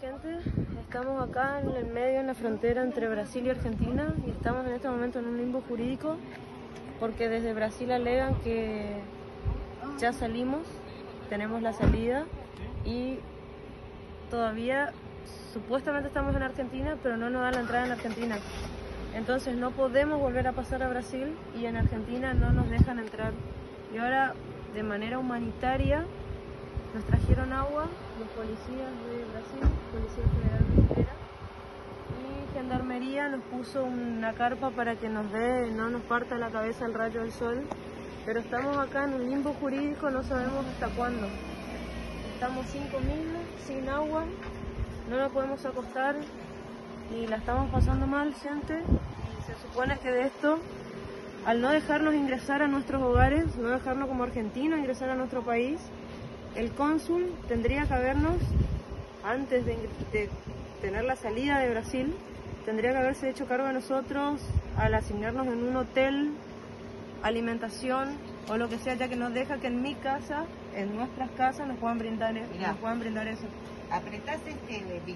gente, estamos acá en el medio, en la frontera entre Brasil y Argentina y estamos en este momento en un limbo jurídico porque desde Brasil alegan que ya salimos, tenemos la salida y todavía supuestamente estamos en Argentina pero no nos dan la entrada en Argentina. Entonces no podemos volver a pasar a Brasil y en Argentina no nos dejan entrar. Y ahora de manera humanitaria los policías de Brasil, Policía Federal Brasileña, y Gendarmería nos puso una carpa para que nos dé, no nos parta la cabeza el rayo del sol, pero estamos acá en un limbo jurídico, no sabemos hasta cuándo. Estamos sin comida, sin agua, no nos podemos acostar y la estamos pasando mal, gente. Y se supone que de esto, al no dejarnos ingresar a nuestros hogares, no dejarnos como argentinos ingresar a nuestro país, el cónsul tendría que habernos, antes de, tener la salida de Brasil, tendría que haberse hecho cargo de nosotros al asignarnos en un hotel, alimentación o lo que sea, ya que nos deja que en mi casa, en nuestras casas, nos puedan brindar, nos puedan brindar eso. Apretaste este